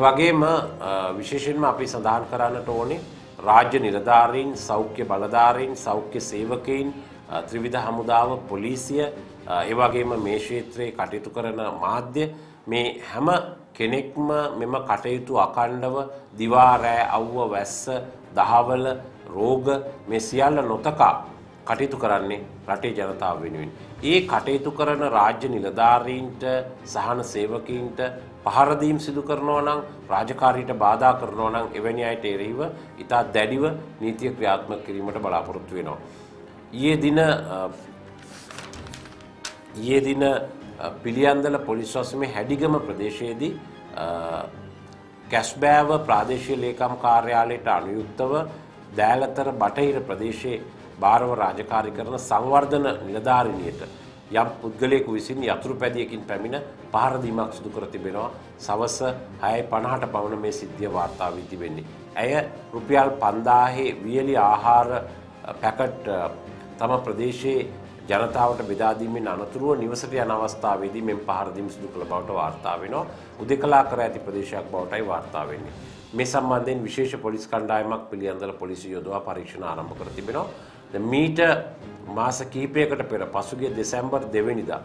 වගේම විශේෂයෙන්ම අපි සඳහන් කරන්නට ඕනේ රාජ්‍ය නිලධාරීන් සෞඛ්‍ය බලධාරීන් සෞඛ්‍ය සේවකයින් ත්‍රිවිධ හමුදාව පොලිසිය ඒවගේම මේ ක්ෂේත්‍රයේ කටයුතු කරන මාධ්‍ය. මේ හැම කෙනෙක්ම මෙම කටයුතු අකණ්ඩව දිවා රෑ අව්ව වැස්ස දහවල රෝග මේ සියල්ල නොතකා කටයුතු කරන්නේ රටේ ජනතාව වෙනුවෙන්. ඒ කටයුතු කරන රාජ්‍ය නිලධාරීන්ට සහන සේවකීන්ට පහරදීම් සිදු කරනවා නම් රාජකාරීට බාධා කරනවා නම් එවැනි අයට එරෙහිව ඉතා දැඩිව නීතිය ක්‍රියාත්මක කිරීමට බලාපොරොත්තු වෙනවා. ඊයේ දින ඊයේ දින පිළියන්දල පොලිස් වසමේ හැඩිගම ප්‍රදේශයේදී කැස්බෑව ප්‍රාදේශීය ලේකම් කාර්යාලයට අනුයුක්තව දෑලතර බටහිර ප්‍රදේශයේ භාරව රාජකාරි කරන සංවර්ධන නිලධාරිනියට යම් පුද්ගලයෙකු විසින් යතුරු පැදියකින් පැමිණ පහරදීමක් සිදු කර තිබෙනවා සවස 6:50ට පමණ මේ සිද්ධිය වාර්තා වී තිබෙන්නේ. ඇය රුපියල් 5000 වියලි ආහාර පැකට් තම ප්‍රදේශයේ ජනතාවට බෙදා දීමෙන් අනතුරුව නිවසට යන අවස්ථාවේදී මෙම පහරදීම් සිදු කළ බවට වාර්තා වෙනවා. උදෙකලා කර ඇති ප්‍රදේශයක් බවටයි වාර්තා වෙන්නේ. මේ සම්බන්ධයෙන් විශේෂ පොලිස් කණ්ඩායමක් පිළියන්දල පොලිසිය යොදවා පරීක්ෂණ ආරම්භ කර තිබෙනවා. මීට මාස කීපයකට පෙර පසුගිය දෙසැම්බර් දෙවැනිදා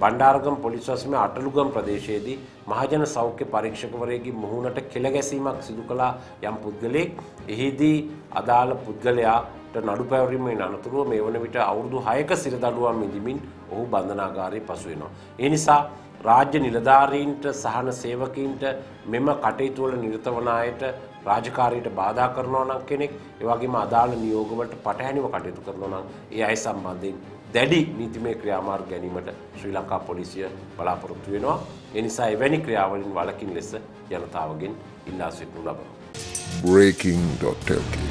බණ්ඩාරගම් පොලිස් වසමේ අටලුගම් ප්‍රදේශයේදී මහජන සෞඛ්‍ය පරීක්ෂකවරයෙකි මුහුණට කෙළගැසීමක් සිදු කළා යම් පුද්ගලයෙක්. එහිදී අදාළ පුද්ගලයාට නඩු පැවරීමෙන් අනතුරුව මේ වන විට අවුරුදු 6ක සිරදඬුවම් විඳිමින් ඔහු බන්ධනාගාරයේ පසු වෙනවා. ඒ නිසා රාජ්‍ය නිලධාරීන්ට සහන සේවකීන්ට මෙම කටයුතු වල නිරත වන අයට රාජකාරීට බාධා කරනවා නම් කෙනෙක් ඒ වගේම අදාළ නියෝගවලට පටහැනිව කටයුතු කරනවා නම් ඒ අය සම්බන්ධයෙන් දැඩි නීතිමය ක්‍රියාමාර්ග ගැනීමට ශ්‍රී ලංකා පොලිසිය බලාපොරොත්තු වෙනවා. ඒ නිසා එවැනි ක්‍රියාවලින් වළකින ලෙස ජනතාවගෙන් ඉල්ලා සිටිනු ලබනවා. breaking.lk